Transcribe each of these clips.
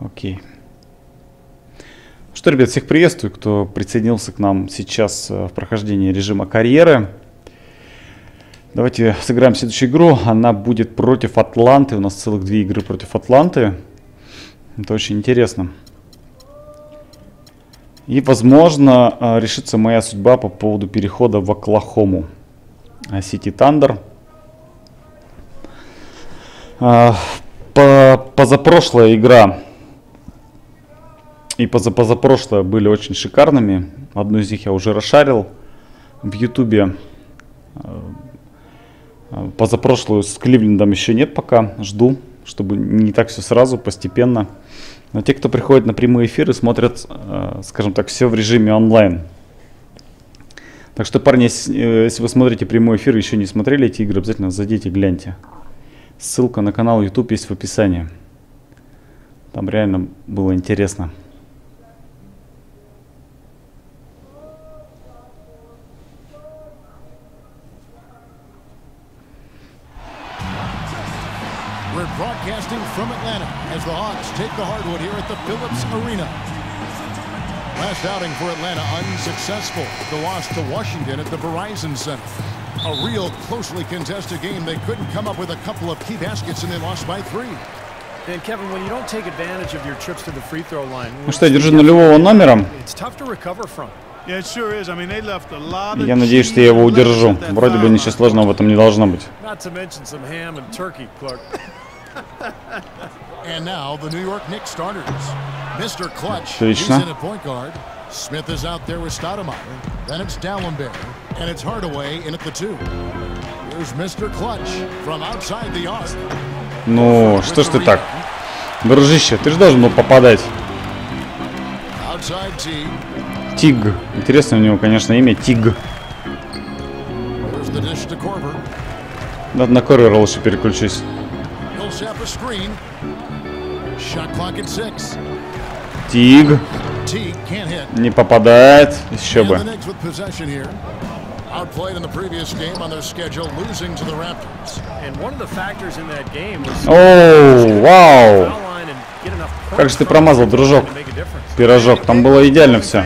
Окей. Что, ребят, всех приветствую, кто присоединился к нам сейчас э, в прохождении режима карьеры. Давайте сыграем следующую игру. Она будет против Атланты. У нас целых две игры против Атланты. Это очень интересно. И, возможно, э, решится моя судьба по поводу перехода в Оклахому. Сити Тандер. Позапрошлая игра и позапрошлая были очень шикарными. Одну из них я уже расшарил в Ютубе. Э, позапрошлую с Кливлендом еще нет пока. Жду, чтобы не так все сразу, постепенно. Но те, кто приходит на прямые эфиры, смотрят, э, скажем так, все в режиме онлайн. Так что, парни, если э, вы смотрите прямой эфир и еще не смотрели эти игры, обязательно зайдите, гляньте. Ссылка на канал YouTube есть в описании. Там реально было интересно. Broadcasting from Atlanta as the Hawks take the hardwood here at the Phillips Arena. Last outing for Atlanta unsuccessful. The loss to Washington at the Verizon Center. A real closely contested game. They couldn't come up with a couple of key baskets and they lost by three. And Kevin, when you don't take advantage of your trips to the free throw line, Ну что, я держу нулевого номером. it's tough to recover from. Yeah, it sure is. I mean, they left a lot of Я надеюсь, что я его удержу. Вроде бы ничего сложного в этом не должно быть. And now the New York Knicks starters. Mr. Clutch, he's in at point guard. Smith is out there with Stoudemire. Then it's Dallenberg. And it's Hardaway in at the two. Here's Mr. Clutch from outside the arc. Ну, что ж ты так? Дружище, ты же должен был попадать. Тиг. Интересное у него, конечно, имя. Тиг. Надо на Корвера лучше переключись. Millsap a screen. Shot clock at six. Тиг. T can't hit. Не попадает. Еще бы. Knicks with possession here. Outplayed in the previous game on their schedule, losing to the Raptors. And one of the factors in that game was Оу, вау. Как же ты промазал, дружок. Пирожок. Там было идеально все.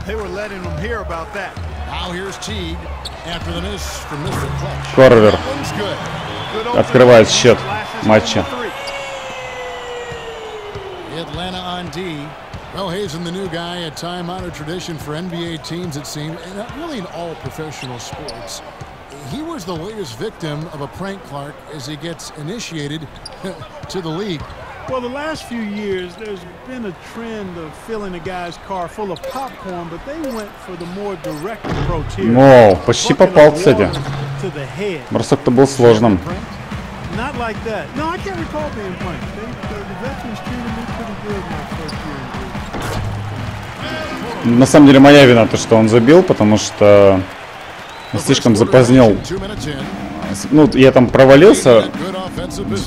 Fans a boost every time another foul shot clanked off the rim. They were letting them hear about that. Now here's Teague after the miss from Mr. Clutch. Корвер One's good. Good opening открывает счет flashes матча. on the three. Atlanta on D. Well, Hazen, the new guy, a time-honored tradition for NBA teams, it seemed, and uh, really in all professional sports. He was the latest victim of a prank, Clark, as he gets initiated to the league. Well, the last few years, there's been a trend of filling a guy's car full of popcorn, but they went for the more direct approach here. О, почти попал, кстати. water To the head. Бросок-то был сложным. Not like that. No, I can't recall being pranked. They, the, the veterans treated me pretty good my first year in the league. На самом деле моя вина то, что он забил, потому что слишком запозднил. Ну, я там провалился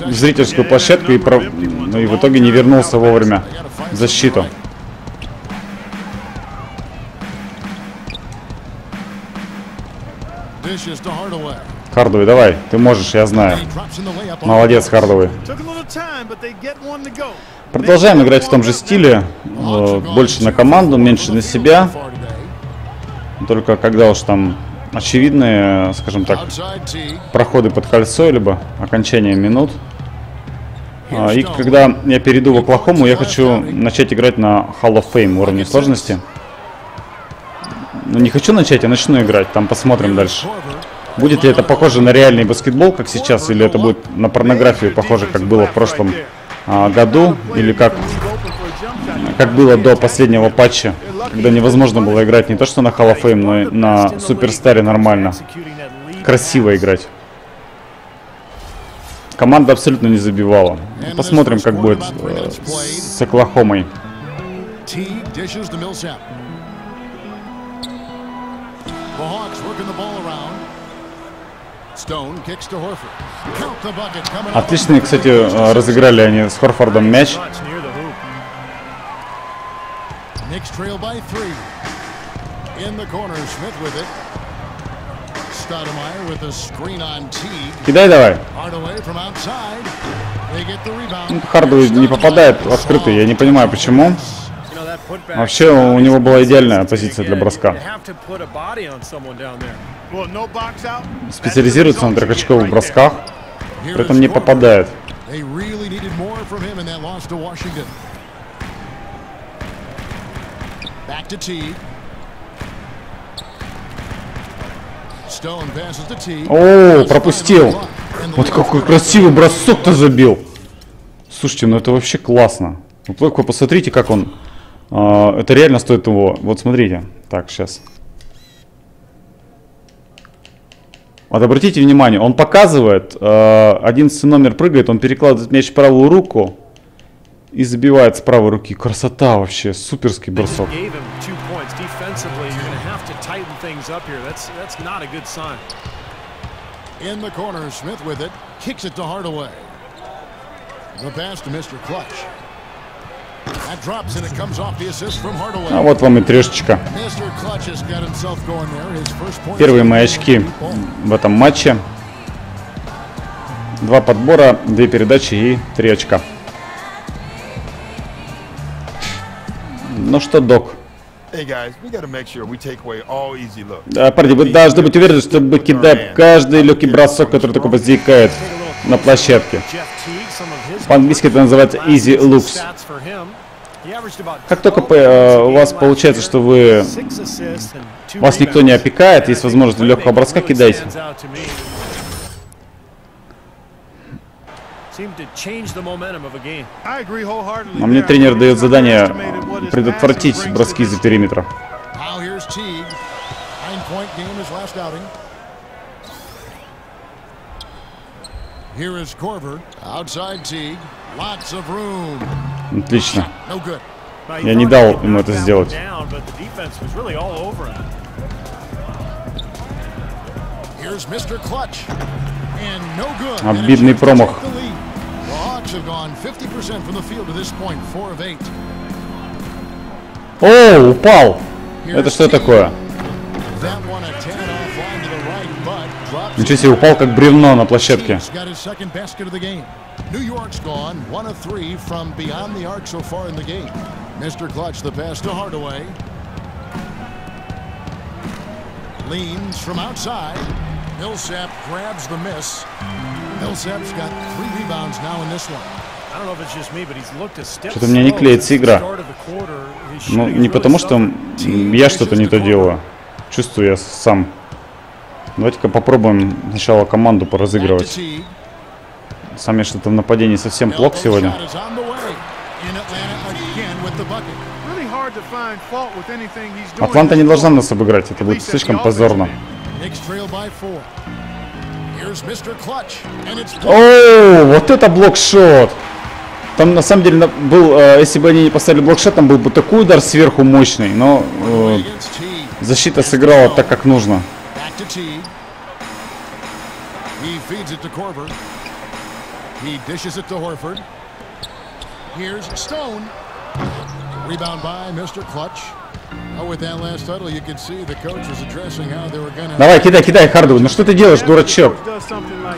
в зрительскую площадку и, про- ну, и в итоге не вернулся вовремя в защиту. Хардовый, давай, ты можешь, я знаю. Молодец, go. Продолжаем играть в том же стиле. э, Больше на команду, меньше на себя. Только когда уж там очевидные, скажем так, проходы под кольцо, либо окончание минут. А, И когда я перейду в Оклахому, я хочу начать играть на Hall of Fame уровне сложности. Ну, не хочу начать, а начну играть. Там посмотрим дальше. Будет ли это похоже на реальный баскетбол, как сейчас, или это будет на порнографию, похоже, как было в прошлом а, году, или как, как было до последнего патча, когда невозможно было играть не то что на Hall of Fame, но и на Суперстаре нормально. Красиво играть. Команда абсолютно не забивала. Посмотрим, как будет э, с Оклахомой. Отличные, кстати, э, разыграли они с Хорфордом мяч. Knicks trail by three. In the corner, Smith with it. Stoudemire with a screen on Teague. Кидай давай. Hardaway from outside. They get the rebound. Ну, Хардовый не попадает в открытый, я не понимаю почему. Вообще у него была идеальная позиция для броска. Специализируется на трехочковых бросках, при этом не попадает. They really needed more from him in that loss to Washington. Back to Teague. О, пропустил. Вот какой красивый бросок-то забил. Слушайте, ну это вообще классно. Вы только посмотрите, как он... а, это реально стоит его. Вот смотрите. Так, сейчас. Вот обратите внимание, он показывает, э, 11 номер прыгает, он перекладывает мяч в правую руку и забивает с правой руки. Красота вообще, суперский бросок. In the corner, Smith with it. Kicks it to Hardaway. The pass to Mr. Clutch. That drops and it comes off the assist from А вот вам и трешечка. Первые мои очки в этом матче. Два подбора, две передачи и три очка. All easy looks. Да, парни, вы должны быть уверены, чтобы кидать каждый легкий бросок, который только возникает на площадке. По-английски это называется easy looks. Как только 12 э, у вас получается, что вы вас никто не опекает, есть возможность легкого броска, кидайте. stands out to me. Seemed to change the momentum of a game. I agree wholeheartedly. А мне тренер дает задание предотвратить броски за периметра. Отлично. Я не дал ему это сделать. Обидный промах. take the lead. The Hawks have gone 50% from the field to this point, 4 of 8. О, упал! Here's Это что Teague. такое? That one a tad offline to the right, but drops Ничего себе, упал как бревно на площадке. Teague's got his second basket of the game. New York's gone one of three from beyond the arc so far in the game. Mr. Clutch, the pass to Hardaway. Leans from outside. Millsap grabs the miss. Millsap's got three rebounds now in this one. Что-то у меня не клеится игра. Ну, не потому, что я что-то не то делаю. Чувствую я сам. Давайте-ка попробуем сначала команду поразыгрывать. Сам я что-то в нападении совсем плох сегодня. Атланта не должна нас обыграть, это будет слишком позорно. О, вот это блокшот! Там на самом деле был, э, если бы они не поставили блокшот, там был бы такой удар сверху мощный, но э, защита сыграла так, как нужно. Here's Stone. Rebound by Mr. Clutch. Oh. Давай, кидай, кидай, Хардовый, ну что ты делаешь, дурачок?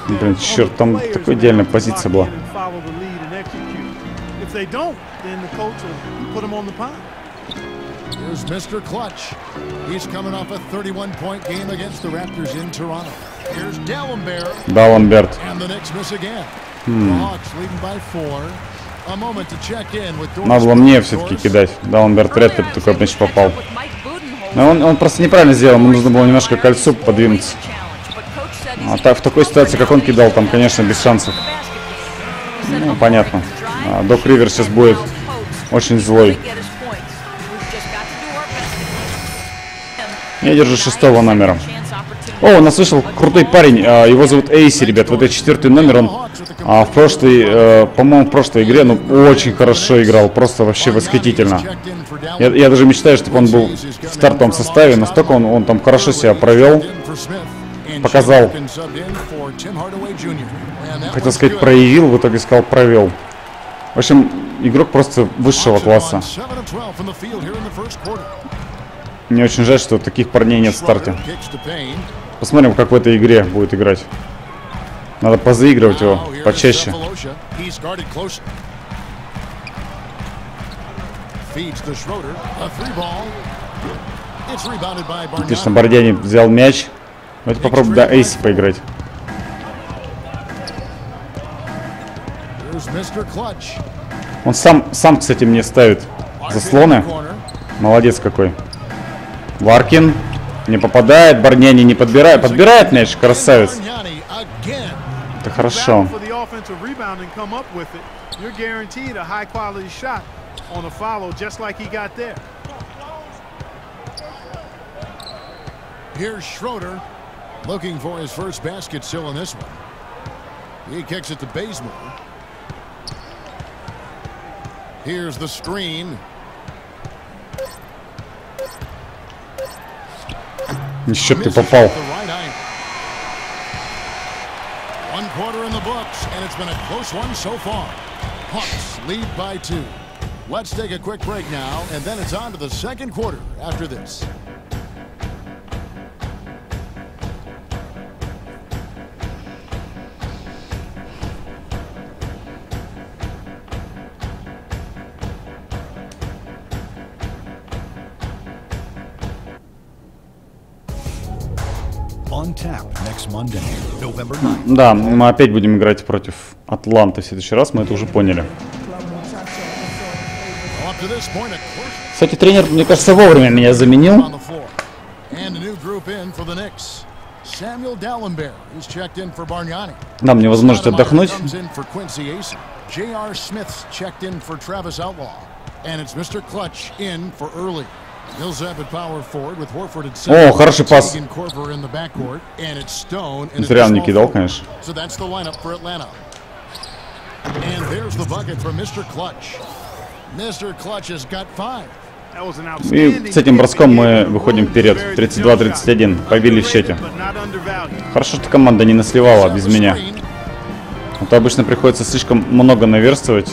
Блин, черт, там такая идеальная позиция была. Here's Mr. Clutch. He's coming off a 31-point game against the Raptors in Toronto. Here's Dallenberg, Да, Ламберт. and the Knicks miss again. Hmm. Hawks leading by four. Надо было мне все-таки кидать. Да, ли бы такой мяч попал. Но он, он просто неправильно сделал, ему нужно было немножко к кольцу подвинуться. А так, в такой ситуации, как он кидал, там, конечно, без шансов. Ну, понятно. А, Док Ривер сейчас будет очень злой. Я держу шестого номера. О, у нас вышел крутой парень, а, его зовут Эйси, ребят, вот это четвертый номер, он а, в прошлой, э, по-моему, в прошлой игре, ну, очень хорошо играл, просто вообще восхитительно. Я, я даже мечтаю, чтобы он был в стартовом составе, настолько он, он там хорошо себя провел, показал. хотел сказать проявил, в итоге сказал провел. В общем, игрок просто высшего класса. Мне очень жаль, что таких парней нет в старте. Посмотрим, как в этой игре будет играть. Надо позаигрывать его почаще. Отлично. Бордяни взял мяч. Давайте попробуем до Эйси поиграть. Он сам, сам, кстати, мне ставит заслоны. Молодец какой. Варкин не попадает, Барняни не подбирает. Подбирает мяч, красавец. Это хорошо. Here's Schroeder looking for his first basket still in this one. He kicks it to Bazemore. Here's the screen. Еще ты Misses попал. with the right eye. One quarter in the books, and it's been a close one so far. Hawks lead by two. Let's take a quick break now, and then it's on to the second quarter after this. Да, мы опять будем играть против Атланты в следующий раз, мы это уже поняли. Кстати, тренер, мне кажется, вовремя меня заменил. Дам мне возможность отдохнуть. J.R. Smith's checked in for Travis Outlaw. And it's Mr. Clutch in for early. О, хороший пас. Зря он не кидал, конечно. For. And there's the bucket from Mr. Clutch. Mr. Clutch has got five. И с этим броском мы выходим вперед. very 32-31. good Побили в счете. Хорошо, что команда не насливала без меня. А то обычно приходится слишком много наверстывать,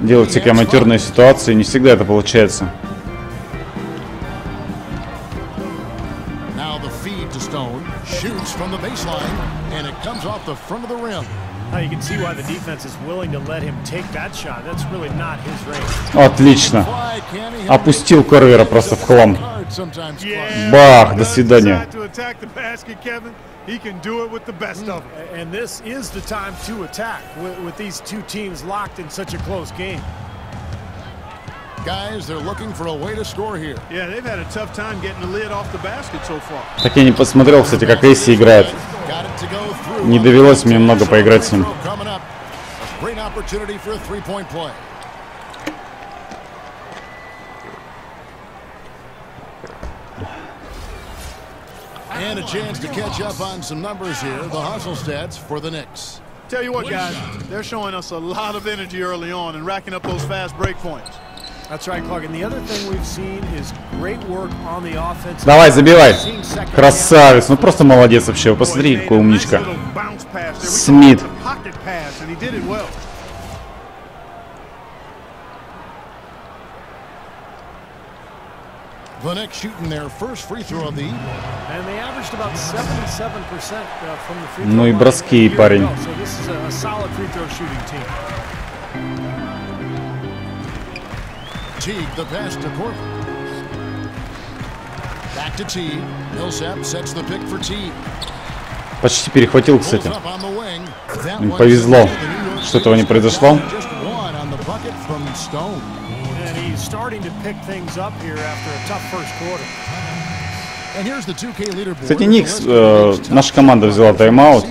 делать всякие аматерные ситуации. Не всегда это получается. off the front of the rim. Now you can see why the defense is willing to let him take that shot. That's really not his range. Отлично. Fly, can he? Опустил Корвера просто в хлам. Hard sometimes clutch. Yeah, Бах, when до he does свидания. decide to attack the basket, Kevin, he can do it with the best of them. And this is the time to attack with, with these two teams locked in such a close game. Guys, they're looking for a way to score here. Yeah, they've had a tough time getting the lid off the basket so far. Так я не посмотрел, кстати, как Эйси играет. Got it to go through. Не довелось мне много поиграть с ним. Coming up. Great opportunity for a three-point play. And a chance to catch up on some numbers here. The hustle stats for the Knicks. Tell you what, guys, they're showing us a lot of energy early on and racking up those fast break points. That's right, Clark. And the other thing we've seen is great work on the offense. Давай, забивай. Красавец. Ну просто молодец вообще. Посмотри, какой умничка. Смит. Pocket pass, and he did it well. The Knicks shooting their first free throw of the evening. And they averaged about 77% uh, from the free throw Ну и line броски, парень. ago. So this is a, a solid free throw shooting team. Teague, the pass to Korver. Back to Teague. Millsap sets the pick for Teague. Почти перехватил, кстати. Им повезло, что этого не произошло. Just one on the bucket from Stone. And he's starting to pick things up here after a tough first quarter. And here's the 2K leaderboard Кстати, Никс, э, наша команда взяла тайм-аут.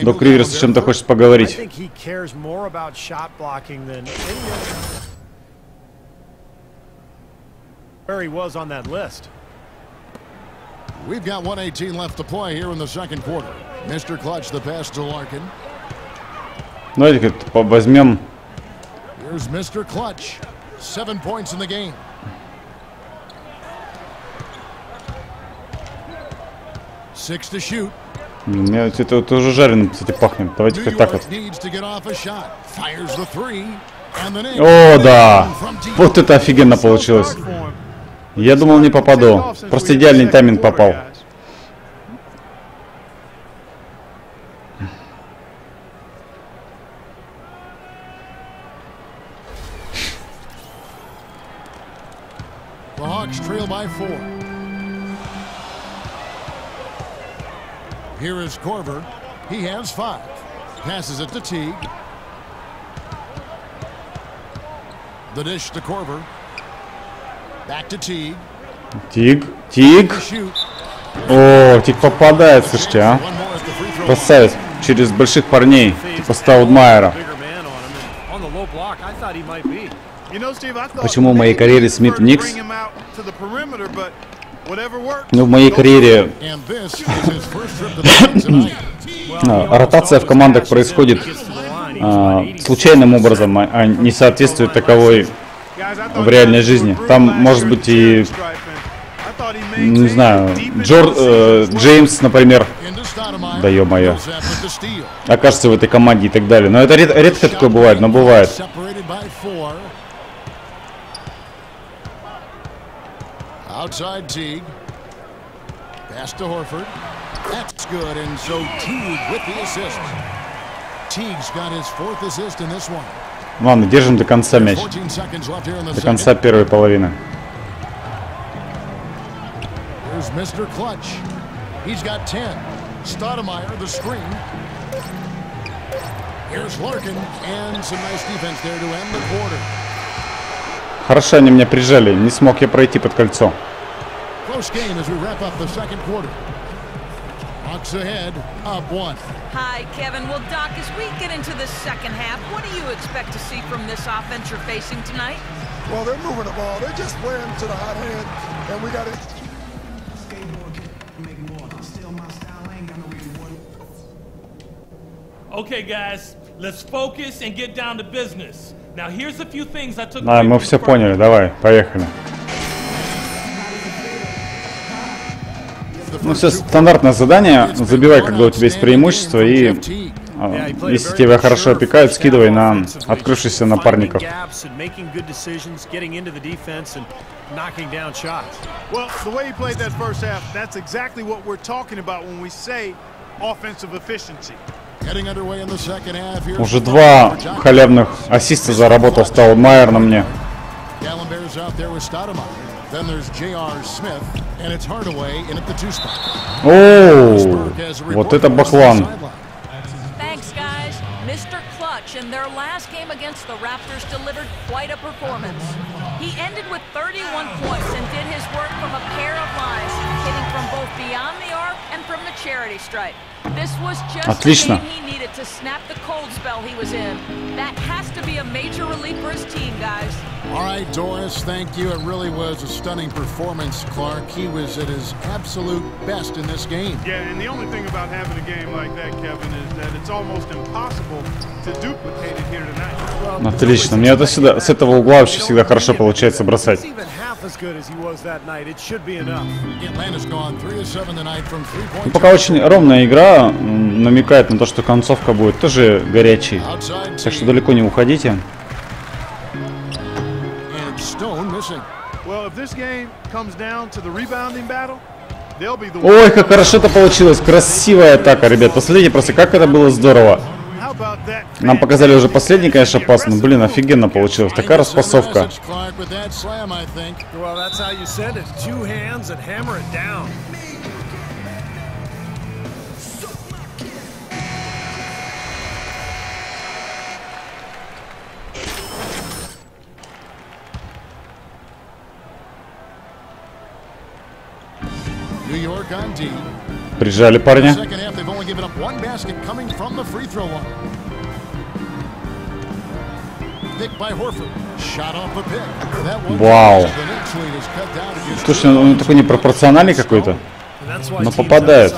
Док Риверс, с чем-то хочет поговорить. Where he was on that list. We've got 118 left to play here in the second quarter. Mr. Clutch, the pass to Larkin. Давайте как возьмем. Here's Mr. Clutch. Seven points in the game. Six to shoot. Блин, мне это, это уже жареным, кстати, пахнет. Давайте New как так York вот. needs to get off a shot. Fires the three. And the Knicks О, да! from deep. Вот это офигенно получилось. Я думал, не попаду. Просто идеальный тайминг попал. Here is Corver. He has five. Passes it to Teague. The dish to Corver. Тиг, Тиг. О, Тиг попадает, слушайте, а. Красавец. Через больших парней. Типа Стаудмайера. Почему в моей карьере Смит Никс? Ну, в моей карьере а, ротация в командах происходит Gets to the line, he's а, about 80. случайным образом, а а не соответствует таковой в реальной жизни. Там может быть и, не знаю, Джор, э. Джеймс, например. Да ё-моё. Окажется в этой команде и так далее. Но это ред- редко такое бывает, но бывает. That's good, and so Teague with the assist. Teague's got his fourth assist in this one. Ладно, держим до конца мяч. 14 seconds left here in the До конца первой половины. Here's Mr. Clutch. He's got 10. Stoudemire, the screen. Here's Larkin, and some nice defense there to end the quarter. Хорошо они меня прижали, не смог я пройти под кольцо. Close game as we wrap up the second quarter. Hawks ahead, up one. Hi, Kevin. Well, Doc, as we get into the second half, what do you expect to see from this offense you're facing tonight? Well, they're moving the ball. They're just playing to the hot hand, and we got to. Okay, guys, let's focus and get down to business. Now, here's a few things I took Да, away мы from все the first- поняли, давай, поехали. Ну, все стандартное задание. Забивай, когда у тебя есть преимущество, и а, если тебя хорошо опекают, скидывай на открывшихся напарников. Gaps and making good decisions, getting into the defense and knocking down shots. Well, the way he played that first half, that's exactly what we're talking about when we say offensive efficiency. Getting underway in the second half. Here's Уже два халявных ассиста заработал Стаудмайер на мне. Gallenberg's out there with Stoudemire. Then there's J.R. Smith, and it's Hardaway in at the two spot. Оу, Burke has a вот report это from the баклан. sideline. Thanks, guys. Mr. Clutch in their last game against the Raptors delivered quite a performance. He ended with 31 points and did his work from a pair of lines, hitting from both beyond the arc and from the charity stripe. This was just Отлично. the game he needed to snap the cold spell he was in. That has to be a major relief for his team, guys. All right, Doris, thank you. It really was a stunning performance, Clark. He was at his absolute best in this game. Yeah, and the only thing about having a game like that, Kevin, is that it's almost impossible to duplicate it here tonight. Отлично. Мне это всегда, с этого угла вообще всегда хорошо получается бросать. He's even half as good as he was that night. It should be enough. Atlanta's gone 3 of 7 tonight from three Ну, point пока очень ровная игра, намекает на то, что концовка будет тоже горячей. Так что далеко не уходите. Ой, как хорошо это получилось. Красивая атака, ребят. Посмотрите просто, как это было здорово. Нам показали уже последний, конечно, пас, но, блин, офигенно получилось. Такая распасовка. Down to just Слушай, он такой непропорциональный какой-то. Но teams попадает.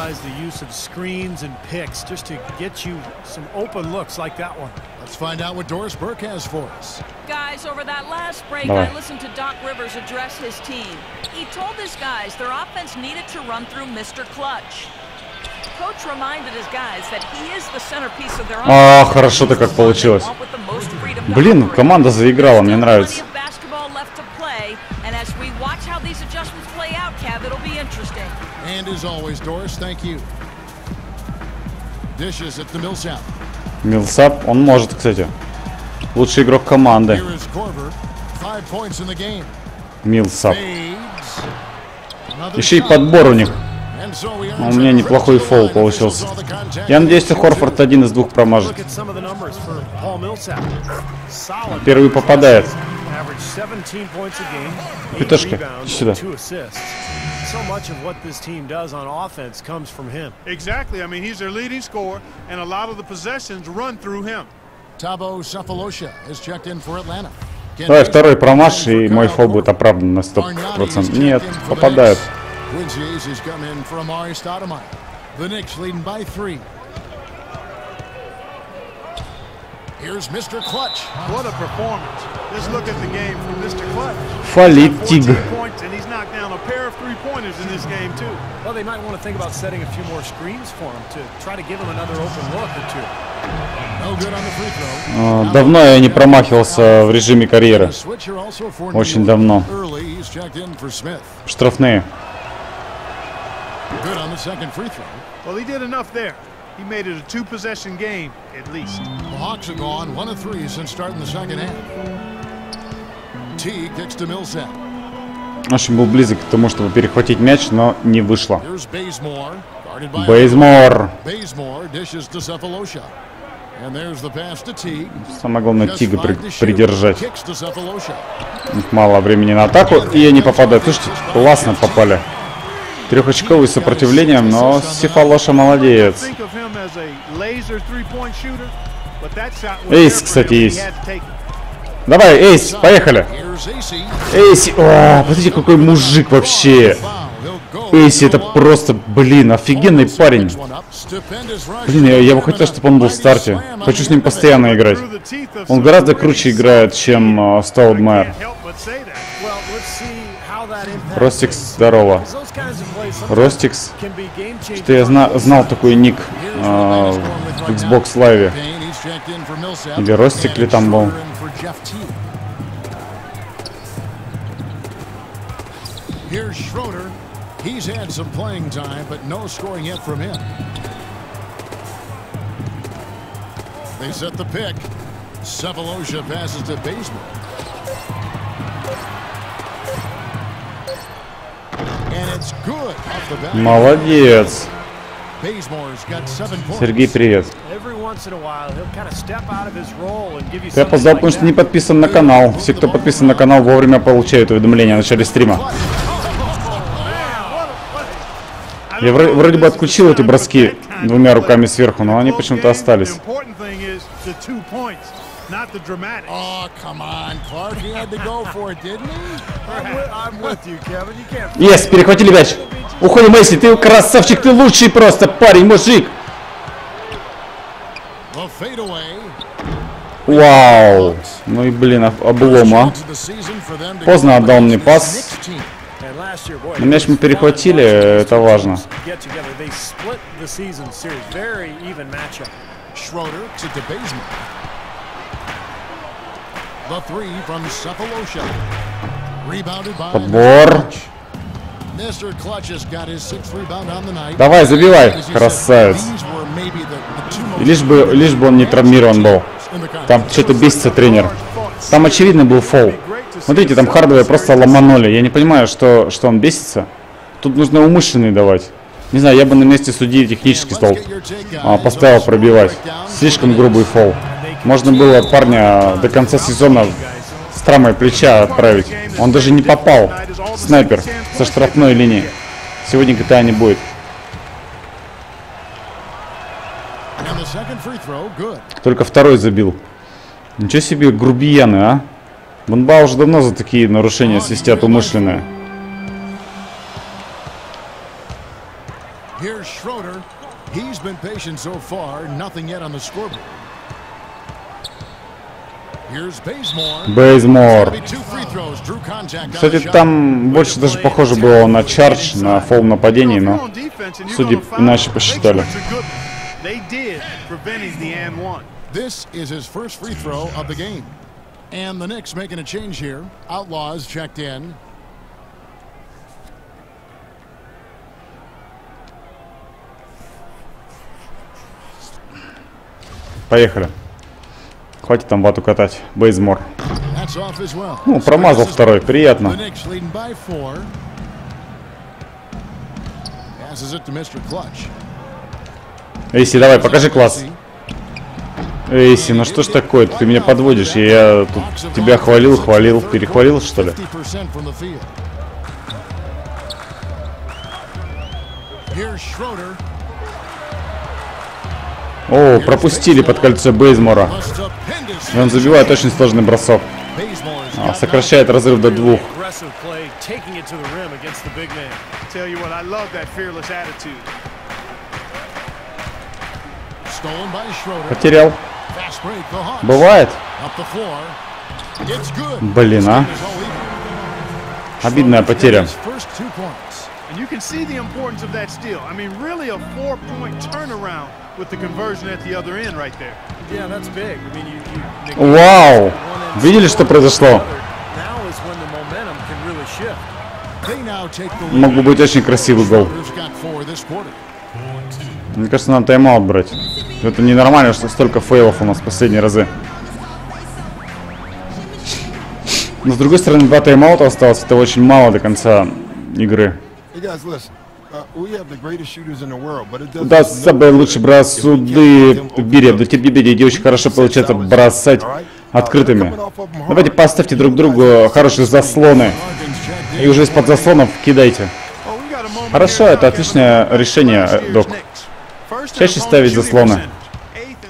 emphasize the use of screens and picks just to get you some open looks like that one. Let's find out what Doris Burke has for us. Guys, over that last break, Давай. I listened to Doc Rivers address his team. He told his guys their offense needed to run through Mr. Clutch. Coach reminded his guys that he is the centerpiece of their А, offense. хорошо-то как He's the one they получилось. want with the most freedom to Блин, operate. команда заиграла, мне Still нравится. plenty of basketball left to play, and as we watch how these adjustments play out, Kev, it'll be interesting. And as always, Doris, thank you. Милсап, он может, кстати. Лучший игрок команды. Милсап. Еще и подбор у них. А у меня неплохой фол получился. Я надеюсь, что Хорфорд один из двух промажет. Первый попадает. Average 17 points a game, eight Пятошка, rebounds, иди сюда. and two assists. So much of what this team does on offense comes from him. Exactly. I mean, he's their leading scorer, and a lot of the possessions run through him. Tabo Cephalosha is checked in for Atlanta. Давай второй промаж, и мой фол будет оправдан на 100%. Нет, попадают. Quincy Hayes has come in for Amari Stoudemire. The Knicks leading by three. Here's Mr. Clutch. What a performance. Just look at the game from Mr. Clutch. Фалит 14 Тиг. points, and he's knocked down a pair of three-pointers in this game, too. Well, they might want to think about setting a few more screens for him to try to give him another open look or two. No good on the free throw. А, Давно я не промахивался в режиме карьеры. Очень давно. Штрафные. Good on the second free throw. Well, he did enough there. He made it a two-possession game, at least. The Hawks have gone one of three since starting the second half. T kicks to Millsap. Очень был близок к тому, чтобы перехватить мяч, но не вышло. Бейзмор. Самое главное Тига при- придержать. Мало времени на атаку, и они попадают. Слушайте, классно попали. Трехочковое сопротивление, но Сифалоша молодец. Эйс, кстати, есть. Давай, Эйс, поехали. Эйси, о, посмотрите, какой мужик вообще. Эйси, это просто, блин, офигенный парень. Блин, я, я бы хотел, чтобы он был в старте. Хочу с ним постоянно играть. Он гораздо круче играет, чем э, Стаудмайер. Ростикс, здорово. Ростикс, что я зна- знал такой ник э, в Xbox. Live. Или Ростик ли там был? Here's Schroeder. He's had some playing time, but no scoring yet from him. They set the pick. Cephalosha passes to Bazemore. And give you Я опоздал, потому что не подписан на канал. Все, кто подписан на канал, вовремя получают уведомления о начале стрима. Я вро- вроде бы отключил эти броски двумя руками сверху, но они почему-то остались. Not the dramatics. Oh, come on, Clark. He had to go for it, didn't he? I'm with, I'm with you, Kevin. You can't. Есть, перехватили мяч. Уходим, Месси, ты красавчик, ты лучший просто парень, мужик. Вау. Ну и блин, об- облом, а. To the season for them to Поздно отдал мне пас. Но мяч мы перехватили, это важно. They The three from Cephalosha. Rebounded by Подбор. Clutch. Mr. Clutch has got his sixth rebound on the night. Давай, забивай, красавец. И Лишь бы, лишь бы он не травмирован был. Там что-то бесится тренер. Там очевидно был фол. Смотрите, там Хардовая просто ломанули. Я не понимаю, что, что он бесится. Тут нужно умышленный давать. Не знаю, я бы на месте судьи технически стал а, поставил пробивать. Слишком грубый фол. Можно было парня до конца сезона с травмой плеча отправить. Он даже не попал. Снайпер со штрафной линии. Сегодня ГТА не будет. Только второй забил. Ничего себе грубияны, а? В НБА уже давно за такие нарушения свистят умышленные. Here's Schroeder. He's been patient so far. Nothing yet on the scoreboard. Here's Bazemore. Бейзмор. Maybe two free throws. Drew contact on the Кстати, там больше даже похоже было на чардж, на фол нападении, но судьи иначе посчитали. They did, preventing the and one. This is his first free throw of the game. And the Knicks making a change here. Outlaws checked in. Поехали. Хватит там вату катать. Бейзмор. Ну, промазал второй, приятно. Эйси, давай, покажи класс. Эйси, ну что ж такое? Ты меня подводишь. Я тут тебя хвалил, хвалил, перехвалил, что ли? 50% from the field. Here's Schroeder. О, пропустили под кольцо Бейзмора. Он забивает очень сложный бросок. А, сокращает разрыв до двух. Потерял. Бывает. Блин, а. Обидная потеря. And you can see the importance of that steal. I mean, really a four-point turnaround with the conversion at the other end right there. Yeah, that's big. I mean, you, you Вау! Видели, что произошло? Now is when the momentum can really shift. They now take the Мог бы быть очень красивый гол. Мне кажется, надо тайм-аут брать. Это ненормально, что столько фейлов у нас в последние разы. Но с другой стороны, два тайм-аута осталось. Это очень мало до конца игры. Uh. Да, самые лучшие бразуды в мире. Но тем не менее, не очень хорошо получается бросать открытыми. Давайте поставьте друг другу хорошие заслоны. И уже из-под заслонов кидайте. Oh, Хорошо, это отличное решение, док. Чаще ставить заслоны.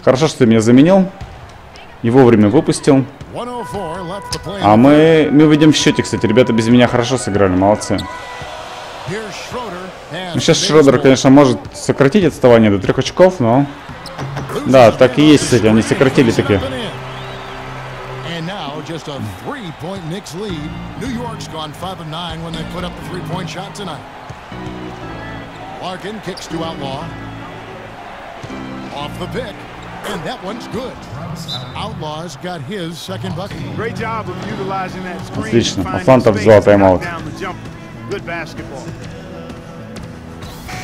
Хорошо, что ты меня заменил. И вовремя выпустил. 104 left to play. А мы, мы ведем в счете, кстати. Ребята без меня хорошо сыграли, молодцы. Ну, сейчас. Шредер, конечно, может сократить отставание до трех очков, но... Да, так и есть, кстати, они сократили таки. And now just a three-point Knicks lead. New York's gone five of nine when they put up the three-point shot tonight. Larkin kicks to Outlaw. Off the pick, and that one's good. Outlaw's got his second bucket. Great job of utilizing that screen. Отлично. space, взяла тайм-аут. Good basketball.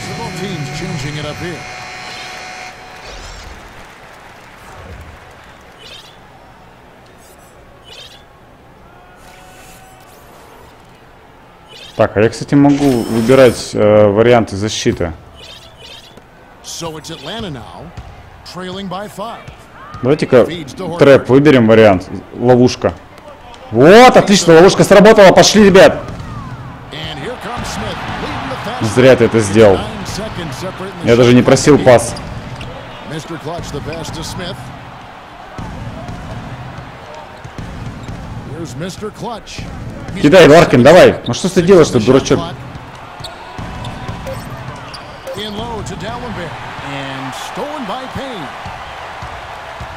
Teams changing it up here. Так, а я, кстати, могу выбирать э, варианты защиты. Давайте-ка трэп выберем вариант. Ловушка. Вот, отлично, ловушка сработала. Пошли, ребят. Зря ты это сделал. Я даже не просил пас. Кидай, Ларкин, давай. Ну что ты делаешь, ты дурачок?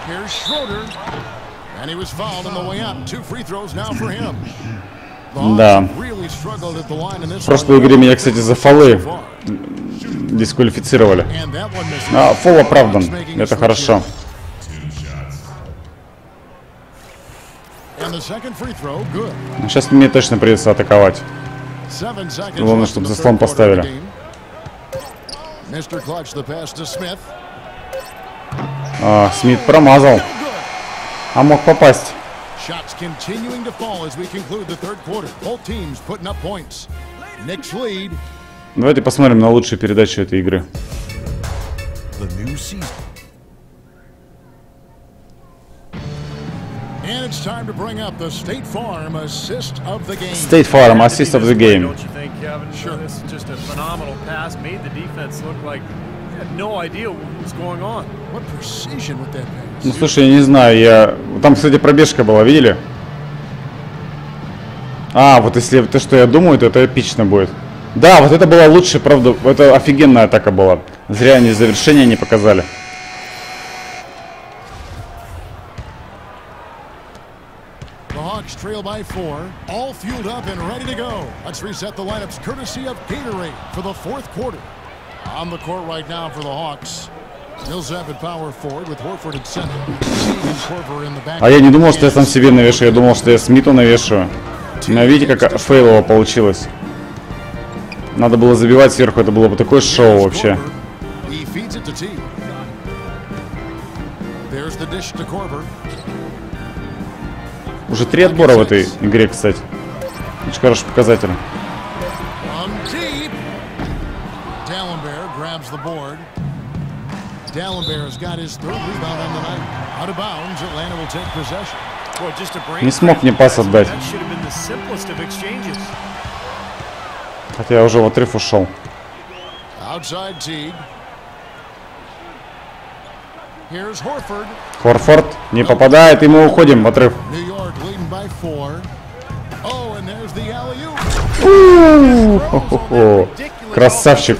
Here's Schroeder. And he was fouled on the way up. Two free throws now for him. The Hawks Да. В прошлой игре меня, кстати, за фолы. Дисквалифицировали. А, фол оправдан. Это хорошо. Сейчас мне точно придется атаковать. Главное, чтобы заслон поставили. А, Смит промазал. А мог попасть. Shots continuing to fall as we conclude the third quarter. Both teams putting up points. Knicks lead. Давайте посмотрим на лучшую передачу этой игры. State Farm assist of the game. State Farm, Had to assist be of the this way, game. Don't you think, Kevin? Sure. This is just a phenomenal pass. Made the defense look like they had no idea what was going on. What precision with that pass. Ну слушай, я не знаю, я... Там, кстати, пробежка была, видели? А, вот если то, что я думаю, то это эпично будет. Да, вот это было лучше, правда, это офигенная атака была. Зря они завершения не показали. Trail by four, all fueled up and ready to go. Let's reset the lineups courtesy of Gatorade for the fourth quarter. On the court right now for the Hawks. Millsap at power forward with Horford at center. Korver in the back. А я не думал, что я сам себе навешаю, я думал, что я Смиту навешиваю. Но видите, как фейлово получилось. Надо было забивать сверху, это было бы такое шоу вообще. Уже три отбора в этой игре, кстати. Очень хороший показатель. Не смог мне пас отдать. Хотя я уже в отрыв ушел. Хорфорд не попадает, и мы уходим в отрыв. Oh. Красавчик.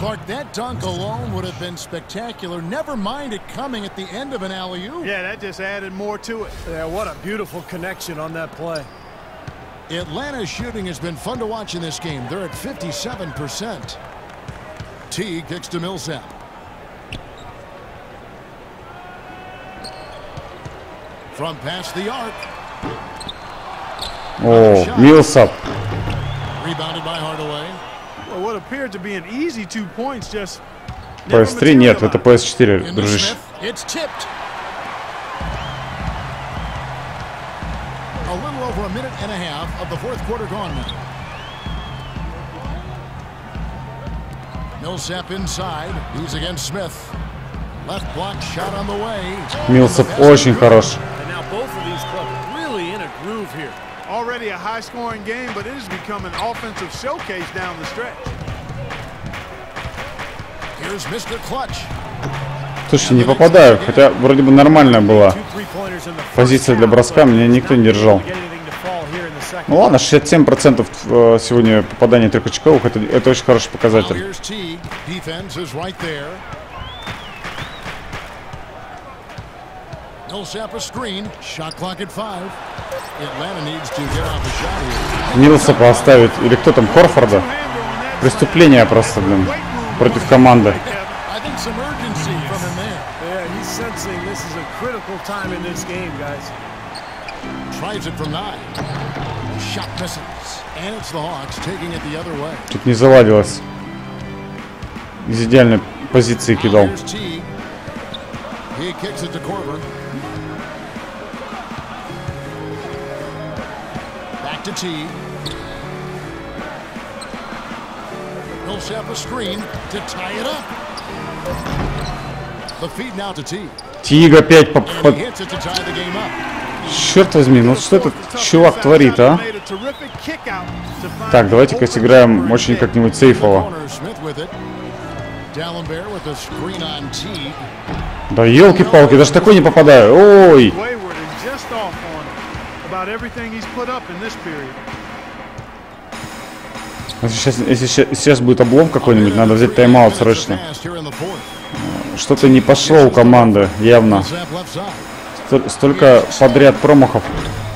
Clark, that dunk alone would have been spectacular. Never mind it coming at the end of an alley-oop. Yeah, that just added more to it. Yeah, what a beautiful connection on that play. Atlanta's shooting has been fun to watch in this game. They're at 57%. T kicks to Millsap. From past the arc. О, Милсап. Rebounded by Hardaway. Well, what appeared to be an easy two points just never PS3 нет, это materialized. PS4, Into дружище. Smith. It's tipped. Over a minute and a half of the fourth quarter gone now. Millsap inside. He's against Smith. Left block shot on the way. Милсап очень хорош. And now both of these clubs really in a groove here. Already a high-scoring game, but it has become an offensive showcase down the stretch. Here's Mr. Clutch. Слушайте, не попадаю, хотя вроде бы нормальная была. Позиция для броска, меня никто не держал. Get anything to fall here in the second. Ну ладно, 67% э, сегодня попаданий трехочковых, это, это очень хороший показатель. Нилсапа оставить, или кто там, Хорфорда? Преступление просто, блин, против команды. Yeah, he's sensing this is a critical time in this game, guys. Чуть не заладилось. Из идеальной позиции Now кидал. here's Teague. He kicks it to Corver. Back to Teague. Millsap a screen to tie it up. The feed now to Teague. Тиг опять по... And по- Черт возьми, ну что этот чувак творит, а? Так, давайте-ка сыграем очень как-нибудь сейфово. Да елки-палки, даже такой не попадаю. Ой! сейчас, если сейчас будет облом какой-нибудь, надо взять тайм-аут срочно. Что-то не пошло у команды, явно. Столько подряд промахов.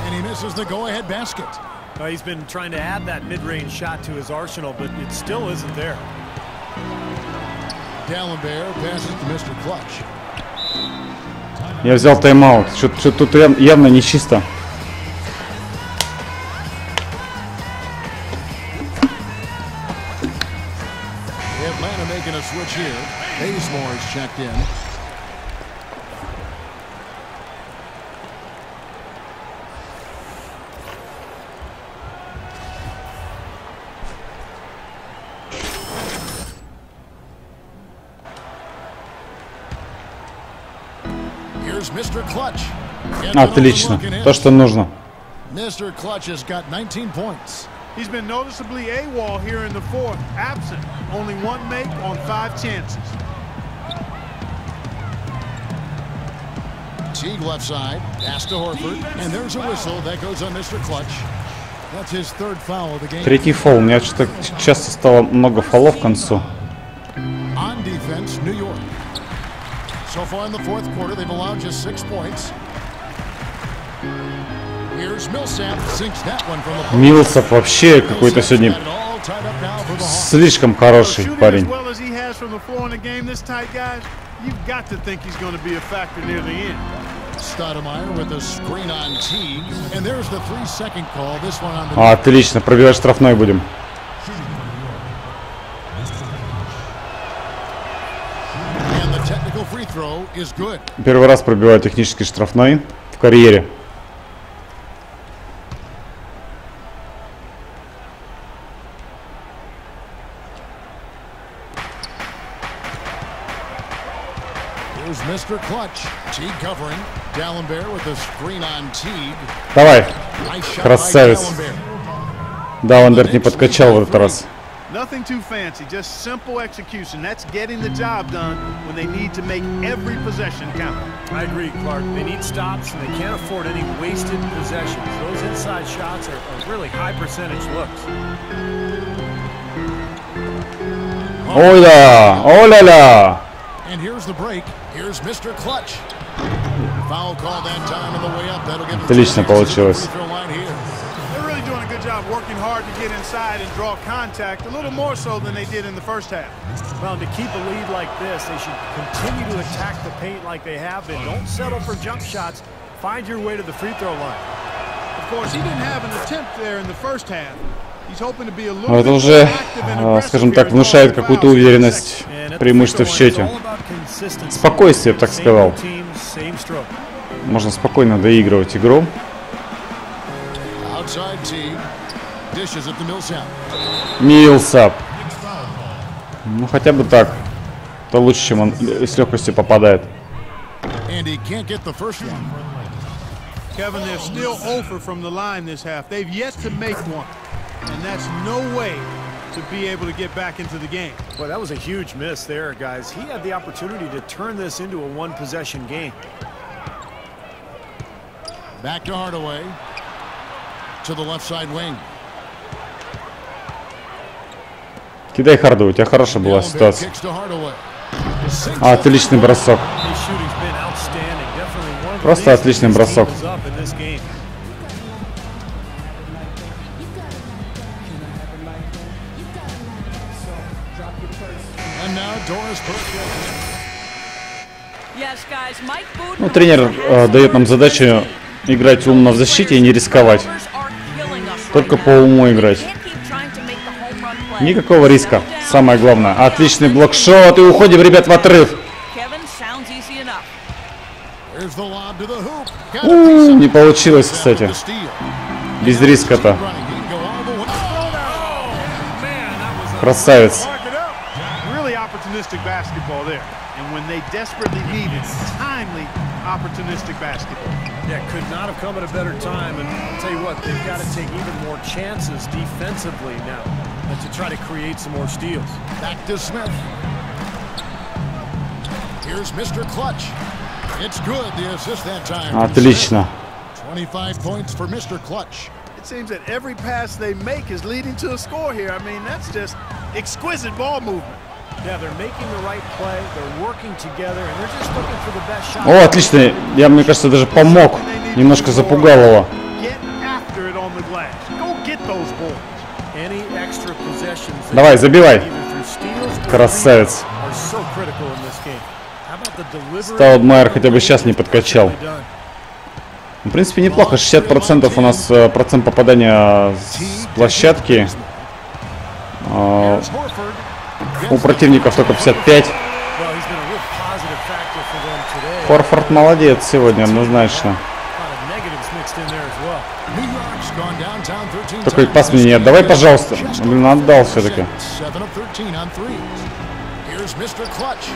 And he misses the go-ahead basket. Uh, he's been trying to add that mid-range shot to his arsenal, but it still isn't there. Dallenberg passes to Mr. Clutch. Я взял тайм-аут. Что-то тут яв- явно нечисто. Atlanta making a switch here. Bazemore is checked in. Отлично. То, что нужно. Mr. Clutch has got 19 points. He's been noticeably AWOL here in the fourth, absent. Only one make on five chances. Teague left side, pass to Horford, and there's a whistle that goes on Mr. Clutch. That's his third foul of the game. Третий фол. У меня что-то часто стало много фолов к концу. On defense, New York. So far in the fourth quarter, they've allowed just six points. Милсов вообще какой-то сегодня слишком хороший парень. well as he has from the floor in a game this Давай. Nice shot by Красавец. Dallenberg. Даландер не подкачал в этот раз. Nothing too fancy, just simple execution. That's getting the job done when they need to make every possession count. I agree, Clark. They need stops, and they can't afford any wasted possessions. Those inside shots are, are really high percentage looks. Ой да! О-ля-ля! And here's the break. Here's Mr. Clutch. Отлично получилось. job working hard to get inside and draw contact, a little more so than they did in the first half. Well, to keep a lead like this, they should continue to attack the paint like they have been. Don't settle for jump shots. Find your way to the free throw line. Of course, he didn't have an attempt there in the first half. He's hoping to be a little Но это bit уже, more active and э, aggressive скажем here так, in внушает какую-то уверенность, And at the преимущество в free throw line, счете. it's all about consistency. Спокойствие, я бы так сказал. Можно спокойно доигрывать игру. Милсап. Ну хотя бы так. То лучше, чем он с легкостью попадает. Kevin, they're still over from the line this half. They've yet to make one. And that's no way to be able to get back into the game. Boy, that was a huge miss there, guys. He had the opportunity to turn this into a one-possession game. Back to Hardaway. To the left side wing. Кидай Харду, у тебя хорошая была Dallenberg ситуация. kicks to Hardaway. А, отличный бросок. His shooting's been outstanding. Definitely one of the Просто reasons отличный this team бросок. Ну, тренер э, дает нам задачу играть умно в защите и не рисковать. Только по уму играть. Никакого риска. Самое главное. Отличный блокшот и уходим, ребят, в отрыв. У, piece of Не получилось, кстати. Без риска-то. Красавец. opportunistic basketball there. And when they desperately need it, timely opportunistic basketball. Yeah, could not have come at a better time. And I'll tell you what, they've got to take even more chances defensively now and to try to create some more steals. Back to Smith. Here's Mr. Clutch. It's good. The assist that time. from Отлично. Smith. 25 points for Mr. Clutch. It seems that every pass they make is leading to a score here. I mean, that's just exquisite ball movement. О, отлично. Я, мне кажется, даже помог. Немножко запугал его. Давай, забивай. Красавец. Стаудмайер хотя бы сейчас не подкачал. В принципе, неплохо. 60% у нас э, процент попадания с площадки. А. У противников только 55. Well, he's been a real positive factor for them today. Хорфорд молодец сегодня, однозначно. A lot of negatives mixed in there as well. New York's gone downtown 13 Только times пас мне не game. отдавай, пожалуйста. Блин, отдал все-таки. 7 of 13 on threes. Here's Mr. Clutch.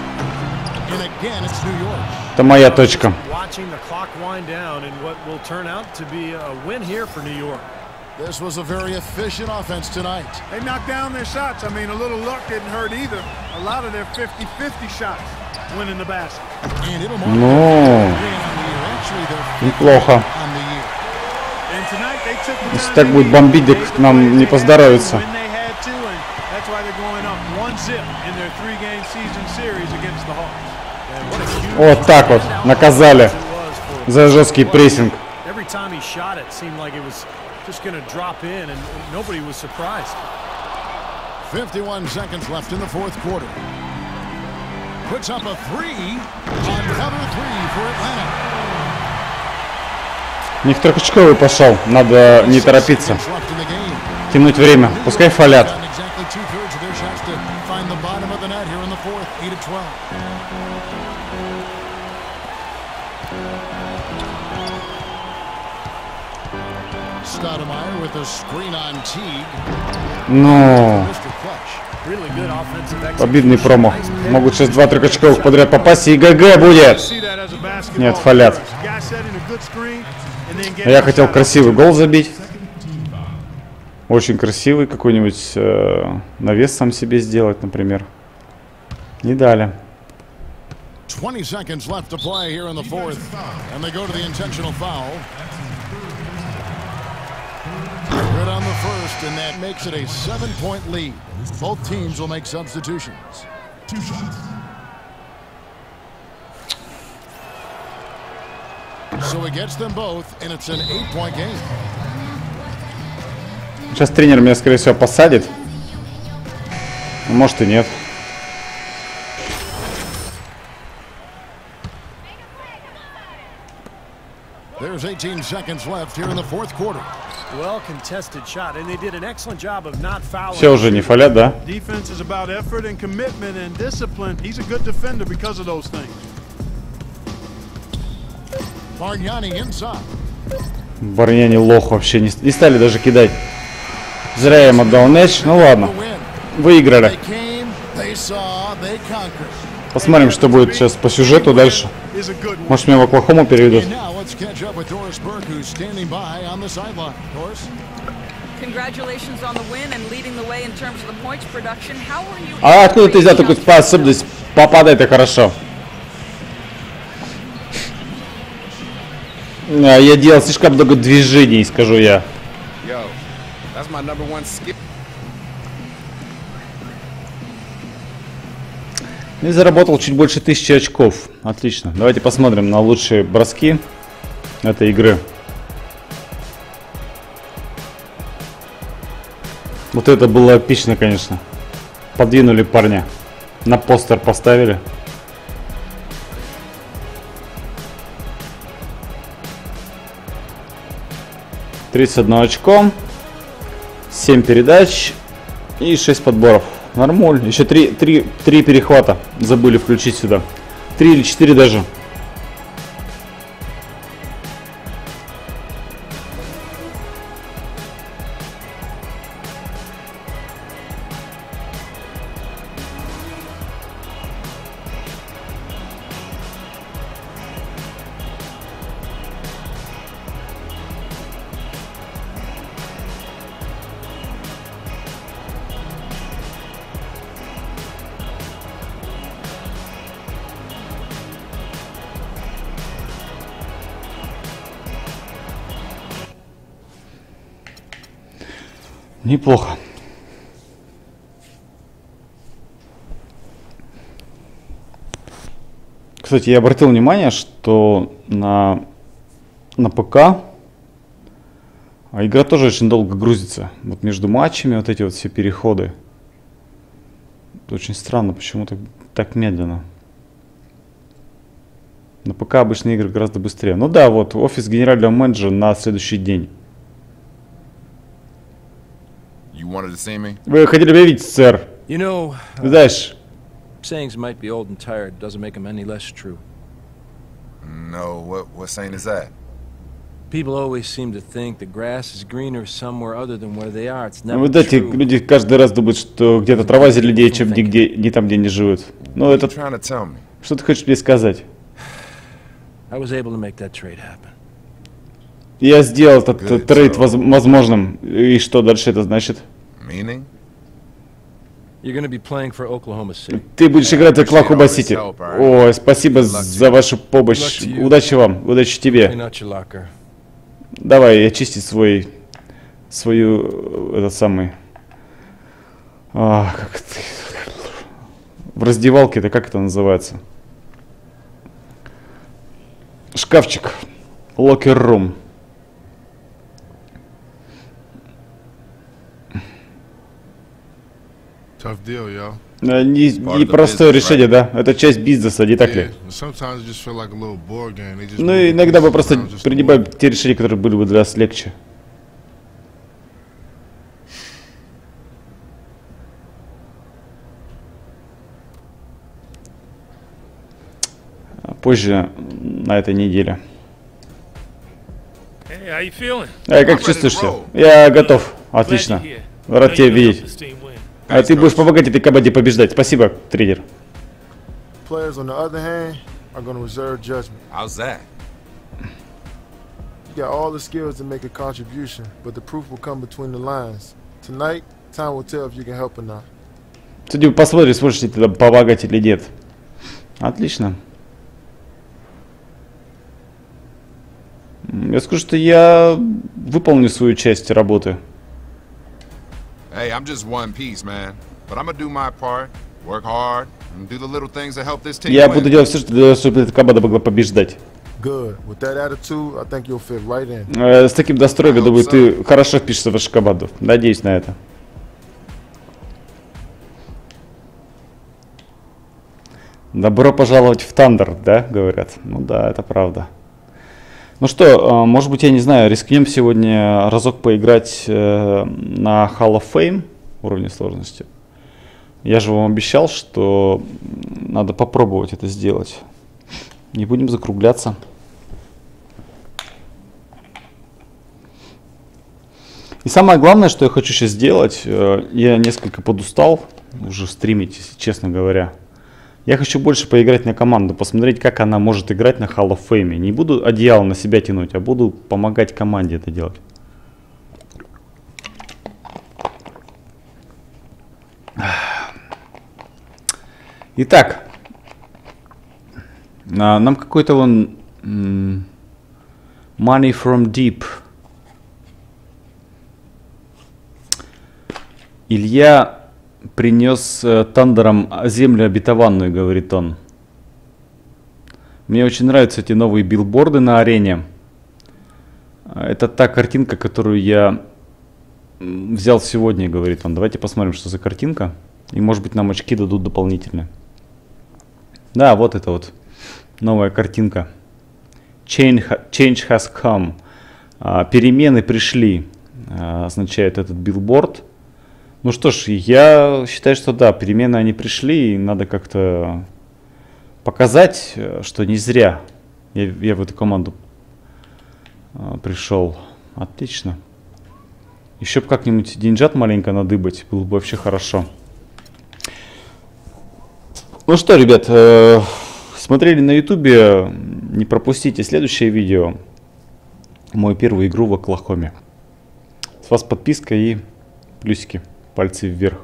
And again, it's New York. Это моя точка. Watching the clock wind down in what will turn out to be a win here for New York. This was a very efficient offense tonight. They knocked down their shots. I mean, a little luck didn't hurt either. A lot of their 50-50 shots went in the basket. And it'll mark Ну, fifth неплохо. Если так будет бомбить, так нам не поздоровится. that's why they're going up one zip in their three-game season series against the Hawks. Вот так вот. Наказали за жесткий прессинг. every time he shot it seemed like it was just going to drop in and nobody was surprised. 51 seconds left in the fourth quarter. Puts up a three. Another three for Atlanta. У них трехочковый пошел. Надо не торопиться. Тянуть время. Пускай фалят. Ну, обидный pick. Могут сейчас два трехочковых подряд попасть и ГГ будет. Нет, фалят. А Я хотел красивый гол забить. Очень красивый какой-нибудь э, навес сам себе сделать, например. Не дали. 20 seconds left to play here in the fourth. And they go to the intentional foul. first, and that makes it a seven-point lead. Both teams will make substitutions. So it gets them both, and it's an eight-point game. Сейчас тренер меня, скорее всего, посадит. А Может и нет. There's 18 seconds left here in the fourth quarter. Well contested shot, and they did an excellent job of not fouling. Все уже не фалят, да? Defense is about effort and commitment and discipline. He's a good defender because of those things. Bargnani inside. Барняне лох вообще не, не стали даже кидать. Зря я им отдал мяч. Ну ладно, выиграли. Посмотрим, что будет сейчас по сюжету дальше. Может, меня в Оклахому переведут. Let's catch up with Doris Burke, who's standing by on the sideline. Doris? Congratulations on the win and leading the way in terms of the points production. How were you А откуда ты взял такую способность попадать так хорошо? А, Я делал слишком много движений, скажу я. Yo, that's my number one skill. И заработал чуть больше тысячи очков. Отлично. Давайте посмотрим на лучшие броски этой игры. Вот это было эпично, конечно. Подвинули парня. На постер поставили. Тридцать одно очко. 7 передач и 6 подборов. Нормуль. Еще 3, 3, 3 перехвата забыли включить сюда. 3 или 4 даже. Неплохо. Кстати, я обратил внимание, что на, на ПК а игра тоже очень долго грузится. Вот между матчами вот эти вот все переходы. Очень странно, почему так, так медленно. На ПК обычные игры гораздо быстрее. Ну да, вот офис генерального менеджера на следующий день. You wanted to see me? Вы хотели бы видеть, сэр? You know, Ты знаешь, sayings might be old and tired, doesn't make them any less true. No, what what saying is that? People always seem to think the grass is greener somewhere other than where they are. It's never вот эти true. люди каждый раз думают, что где-то трава зеленее, чем нигде, не там, где они живут. Ну, это... Trying to tell me. Что ты хочешь мне сказать? I was able to make that trade happen. Я сделал этот э, трейд воз- возможным. И что дальше это значит? Meaning? You're going to be playing for Oklahoma City. Ты будешь играть в Оклахома Сити. Ой, спасибо за вашу помощь. Удачи вам, удачи тебе. Давай, очисти свой, свою, э, этот самый, а, как это, в раздевалке это как это называется? Шкафчик. Locker Tough deal, yo. Э, непростое решение, да? Это часть бизнеса, не так Yeah. ли? Ну, иногда мы просто принимаем те решения, которые были бы для нас легче. Позже на этой неделе. А как чувствуешь себя? Я готов. Отлично. Рад тебя видеть. А ты будешь помогать этой команде побеждать. Спасибо, тренер. Players, on the other hand, are going to reserve judgment. How's that? You got all the skills to make a contribution, but the proof will come between the lines. Tonight, time will tell if you can help or not. Судя посмотрим, сможете тогда помогать или нет. Отлично. Я скажу, что я выполню свою часть работы. Hey, I'm just one piece, man. But I'm gonna do my part, work hard, and do the little things that help this team Я win. буду делать все, что для того, чтобы эта команда могла побеждать. Good. With that attitude, I think you'll fit right in. Э, С таким настроем, я думаю, ты хорошо впишешься в вашу команду. Надеюсь на это. Добро пожаловать в Тандер, да, говорят? Ну да, это правда. Ну что, э, может быть, я не знаю, рискнем сегодня разок поиграть э, на Hall of Fame уровне сложности. Я же вам обещал, что надо попробовать это сделать. Не будем закругляться. И самое главное, что я хочу сейчас сделать, э, я несколько подустал уже стримить, если честно говоря. Я хочу больше поиграть на команду, посмотреть, как она может играть на Hall of Fame. Не буду одеяло на себя тянуть, а буду помогать команде это делать. Итак, а, нам какой-то вон Money from Deep. Илья принес э, Тандером землю обетованную, говорит он. Мне очень нравятся эти новые билборды на арене. А, Это та картинка, которую я взял сегодня, говорит он. Давайте посмотрим, что за картинка. И может быть нам очки дадут дополнительные. Да, вот это вот новая картинка. Change, ha- change has come. А, перемены пришли, а, означает этот билборд. Ну что ж, я считаю, что да, перемены они пришли, и надо как-то показать, что не зря я, я в эту команду а, пришел. Отлично. Еще бы как-нибудь деньжат маленько надыбать, было бы вообще хорошо. Ну что, ребят, э, смотрели на ютубе, не пропустите следующее видео. Мою первую игру в Оклахоме. С вас подписка и плюсики, пальцы вверх.